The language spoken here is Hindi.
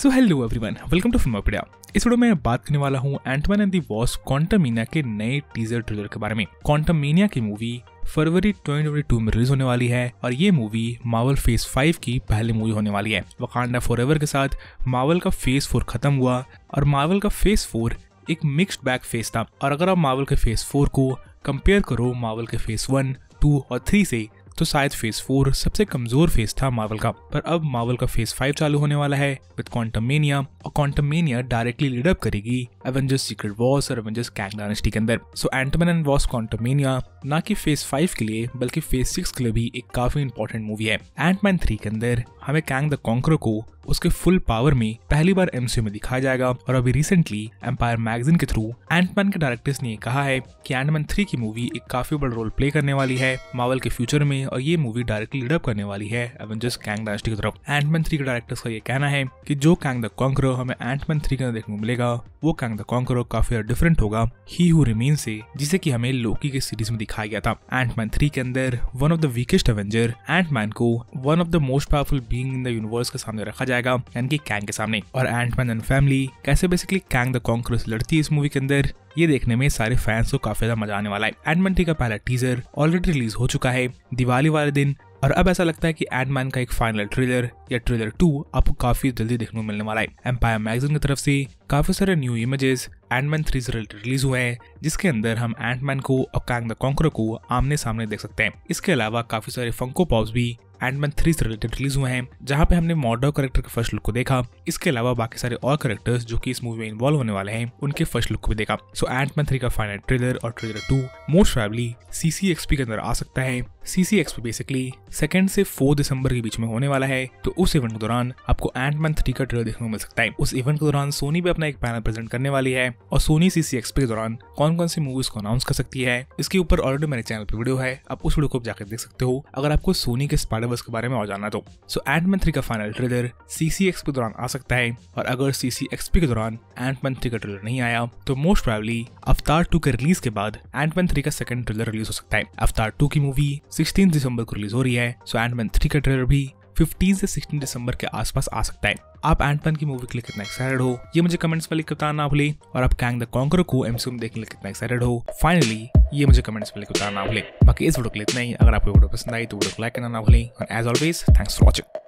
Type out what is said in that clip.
So hello everyone welcome to Filmopedia इस वीडियो में बात करने वाला हूँ Ant Man and the Wasp Quantum के नए टीजर ट्रेलर के बारे में। क्वांटम की मूवी फरवरी 2022 में रिलीज़ होने वाली है और ये मूवी मावल फ़ेज़ 5 की पहली मूवी होने वाली है। वकांडा फॉर के साथ मावल का फ़ेज़ 4 खत्म हुआ और मावल का फ़ेज़ 4 एक मिक्स्ड बैक फ़ेज़ था। और अगर आप मावल के फ़ेज़ 4 को कंपेयर करो मावल के फ़ेज़ 1, 2 और 3 से तो शायद फ़ेज़ फोर सबसे कमज़ोर फ़ेज़ था मार्वल का। पर अब मार्वल का फ़ेज़ फाइव चालू होने वाला है विद क्वांटम मेनिया और क्वांटम मेनिया डायरेक्टली लीडअप करेगी एवेंजर्स सीक्रेट वॉर्स और एवेंजर्स कैंग डायनेस्टी के अंदर। So Ant-Man and Wasp Quantumania ना कि फ़ेज़ फाइव के लिए, बल्कि फ़ेज़ सिक्स के लिए भी एक काफ़ी इंपॉर्टेंट मूवी है। एंटमैन थ्री के अंदर हमें कैंग द कॉन्क्रो को उसके फुल पावर में पहली बार एमसीयू में दिखाया जाएगा। और अभी रिसेंटली एम्पायर मैगजीन के थ्रू एंटमैन के डायरेक्टर्स ने कहा है कि एंटमैन थ्री की मूवी एक काफ़ी बड़ा रोल प्ले करने वाली है मावल के फ्यूचर में और ये मूवी डायरेक्टली लीडअप करने वाली है एवेंजर्स कैंग डायनेस्टी की तरफ़। एंटमैन थ्री के डायरेक्टर्स का ये कहना है कि जो कैंग द कॉन्कर हमें एंटमैन थ्री के अंदर देखने को मिलेगा, वो कैंग द कॉन्कर काफ़ी डिफरेंट होगा ही हु रिमेन से जिसे की हमें लोकी के सीरीज़ में दिखाया गया था। एंटमैन थ्री के अंदर one of the weakest Avenger Ant-Man को one of the most powerful being in the universe के सामने रखा जाएगा। यानी कि कैंग के सामने। और एंटमैन एंड फैमिली कैसे बेसिकली कैंग द कॉन्कर लड़ती है इस मूवी के अंदर, ये देखने में सारे फैंस को काफ़ी ज़्यादा मज़ा आने वाला है। एंटमैन थ्री का पहला टीजर ऑलरेडी रिलीज़ हो चुका है, दिवाली वाले दिन। और अब ऐसा लगता है कि एंटमैन का एक फाइनल ट्रेलर या ट्रेलर टू आपको काफ़ी जल्दी देखने को मिलने वाला है। एम्पायर मैगजीन की तरफ़ से काफ़ी सारे न्यू इमेजेस एंटमैन थ्री से रिलीज़ हुए हैं, जिसके अंदर हम एंटमैन को और कैंग द कॉन्कर को आमने सामने देख सकते हैं। इसके अलावा काफ़ी सारे फंको पॉप्स भी एंडमैन थ्री से रिलेटेड रिलीज़ हुए हैं, जहाँ पे हमने मॉडर्न करेक्टर के फ़र्स्ट लुक को देखा। इसके अलावा बाकी सारे और करेक्टर्स जो कि इस मूवी में इन्वॉल्व होने वाले हैं, उनके फ़र्स्ट लुक को भी देखा। सो एंटमैन थ्री का फाइनल ट्रेलर और trailer two most probably CCXP के अंदर आ सकता है। सीसीएक्सपी बेसिकली सेकंड से फोर दिसंबर के बीच में होने वाला है। तो उस इवेंट के दौरान आपको एंटमैन थ्री का ट्रेलर देखने को मिल सकता है। उस इवेंट के दौरान सोनी भी अपना एक पैनल प्रेजेंट करने वाली है और सोनी सीसी एक्सपी के दौरान कौन कौन सी मूवीज़ को अनाउंस कर सकती है। इसके ऊपर ऑलरेडी मेरे चैनल पर वीडियो है। आप उस वीडियो को जाकर देख सकते हो। अगर आपको सोनी के स्पाइडरवर्स के बारे में और जानना तो। सो एंटमैन थ्री का फाइनल ट्रेलर सीसीएक्स के दौरान आ सकता है, और अगर सीसीएक्सपी के दौरान एंटमैन थ्री का ट्रेलर नहीं आया तो मोस्ट प्रोबेबली अवतार टू के रिलीज़ के बाद एंटमैन थ्री का सेकंड ट्रेलर रिलीज़ हो सकता है। अवतार टू की मूवी सिक्सटीन दिसंबर को रिलीज़ हो रही है सो एंटमैन थ्री का ट्रेलर भी 15 से 16 दिसंबर के आसपास आ सकता है। आप एंटमैन की मूवी के लिए कितना एक्साइटेड हो, ये मुझे कमेंट्स में लिख बताना भूले, और आप कैंग द कॉन्कर को एमसीयू में देखने के लिए कितना एक्साइटेड हो फाइनली ये मुझे कमेंट्स में लिख बताना भूले। बाकी इस वीडियो के लिए इतना ही। अगर आपको वीडियो पसंद आई तो वीडियो को लाइक करना ना भूलें, और as always thanks for watching